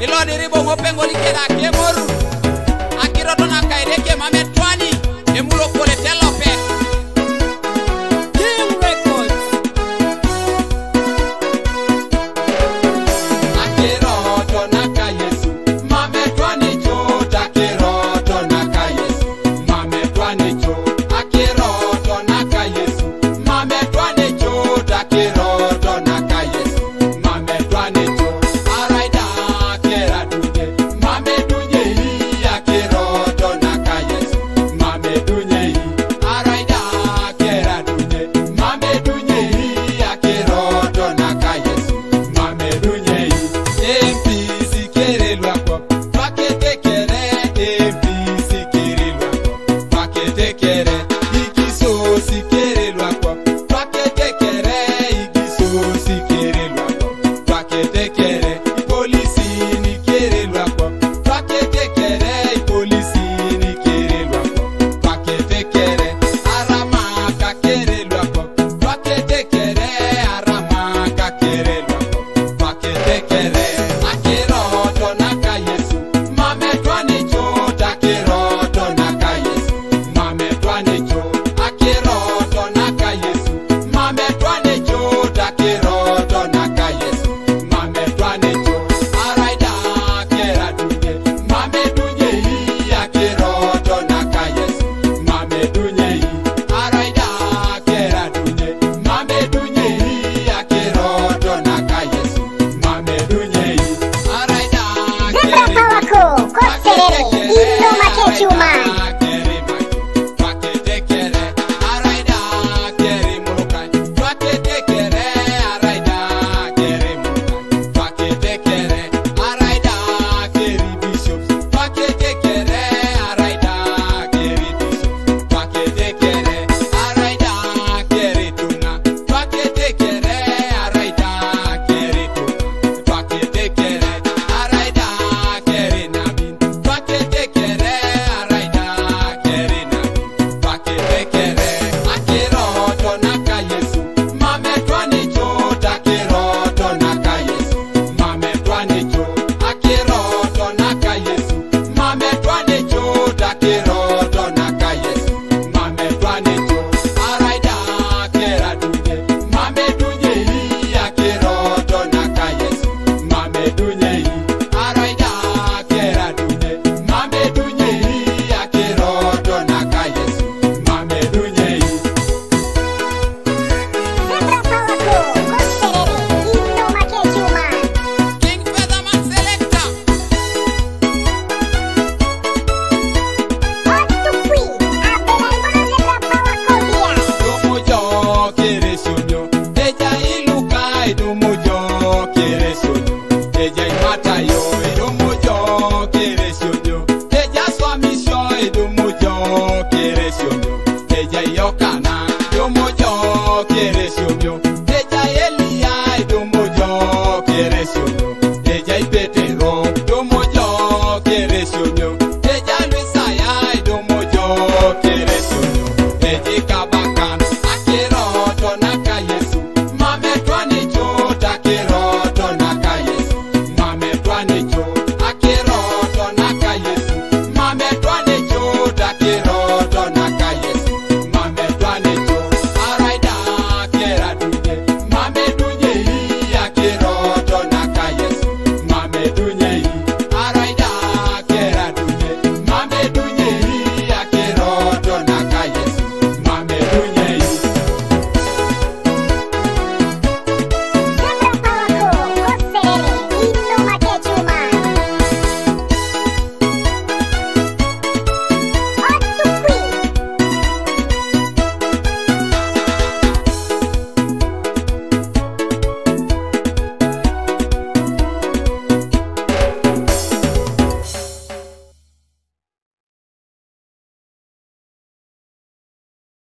ilodi ribongo pengolikeda kemoru akirotonankaide kemametwani emulokole telope mind.